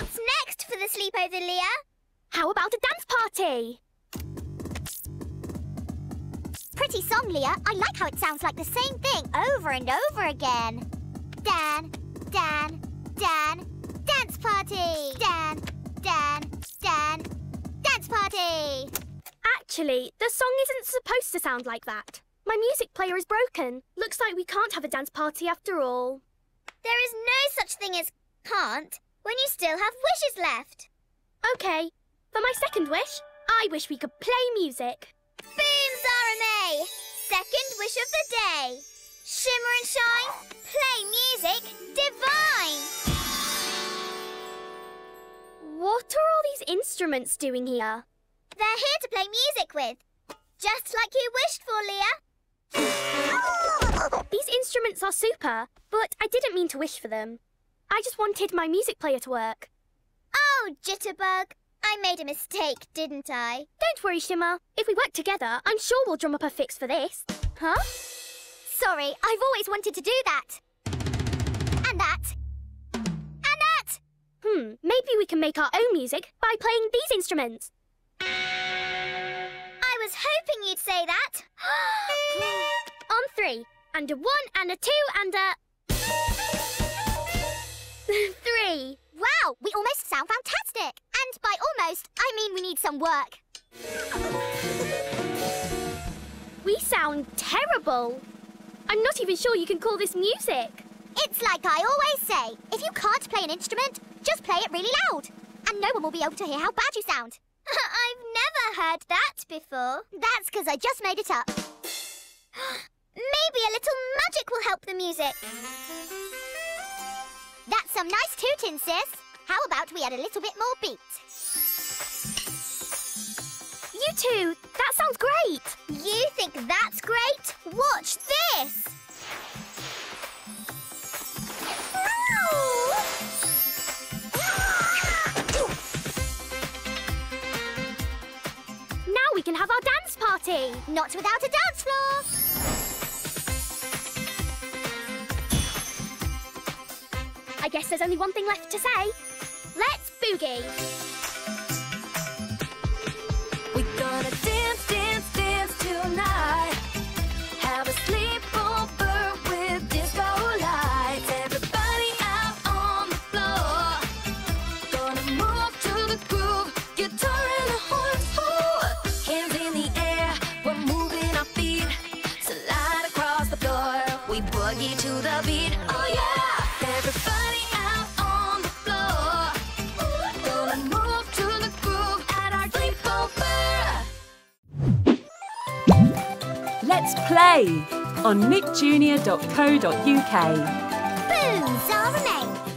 What's next for the sleepover, Leah? How about a dance party? Pretty song, Leah. I like how it sounds like the same thing over and over again. Dan, Dan, Dan, dance party. Dan, Dan, Dan, dance party. Actually, the song isn't supposed to sound like that. My music player is broken. Looks like we can't have a dance party after all. There is no such thing as can't when you still have wishes left. Okay, for my second wish, I wish we could play music. Boom, Zahramay! Second wish of the day. Shimmer and shine, play music, divine! What are all these instruments doing here? They're here to play music with. Just like you wished for, Leah. These instruments are super, but I didn't mean to wish for them. I just wanted my music player to work. Oh, Jitterbug. I made a mistake, didn't I? Don't worry, Shimmer. If we work together, I'm sure we'll drum up a fix for this. Huh? Sorry, I've always wanted to do that. And that. And that! Hmm, maybe we can make our own music by playing these instruments. I was hoping you'd say that. On three. And a one, and a two, and a... three. Wow, we almost sound fantastic. And by almost, I mean we need some work. We sound terrible. I'm not even sure you can call this music. It's like I always say, if you can't play an instrument, just play it really loud. And no one will be able to hear how bad you sound. I've never heard that before. That's because I just made it up. Maybe a little magic will help the music. Some nice tooting, sis. How about we add a little bit more beat? You two, that sounds great. You think that's great? Watch this! Now we can have our dance party. Not without a dance floor! I guess there's only one thing left to say. Let's boogie. Let's play on nickjunior.co.uk. Boom, Zahramay.